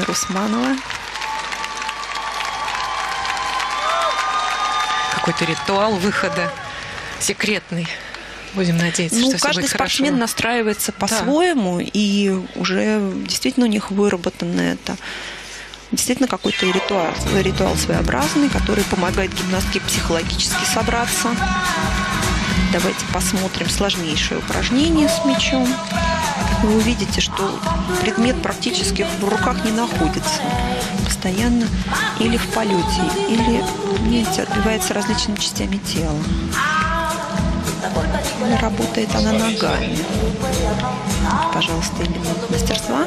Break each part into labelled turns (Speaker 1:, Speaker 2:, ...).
Speaker 1: Арина Русманова.
Speaker 2: Какой-то ритуал выхода секретный. Будем надеяться,
Speaker 1: Ну,
Speaker 2: что все
Speaker 1: каждый
Speaker 2: будет
Speaker 1: спортсмен
Speaker 2: хорошо.
Speaker 1: настраивается по-своему, и уже действительно у них выработано это. Действительно какой-то ритуал, ритуал своеобразный, который помогает гимнастке психологически собраться. Давайте посмотрим сложнейшее упражнение с мячом. Вы увидите, что предмет практически в руках не находится постоянно или в полете, или, видите, отбивается различными частями тела. И Работает она ногами. Пожалуйста, элемент мастерства.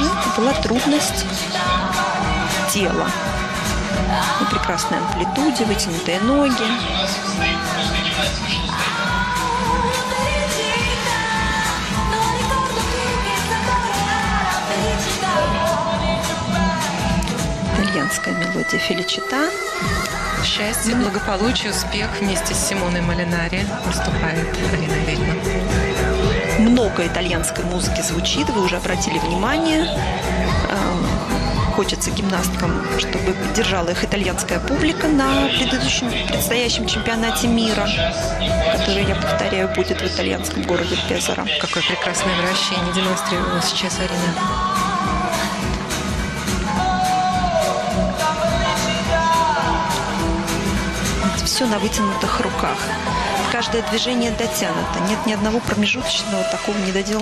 Speaker 1: Ну, Это была трудность тела. На прекрасной амплитуде, вытянутые ноги. Итальянская мелодия Феличита.
Speaker 2: Счастье, благополучие, успех вместе с Симоной Малинари выступает Арина Вельман.
Speaker 1: Много итальянской музыки звучит, вы уже обратили внимание. Эм, Хочется гимнасткам, чтобы поддержала их итальянская публика на предыдущем предстоящем чемпионате мира, который, я повторяю, будет в итальянском городе Пезаро.
Speaker 2: Какое прекрасное вращение демонстрировала сейчас Арина.
Speaker 1: Все на вытянутых руках. Каждое движение дотянуто. Нет ни одного промежуточного такого недоделанного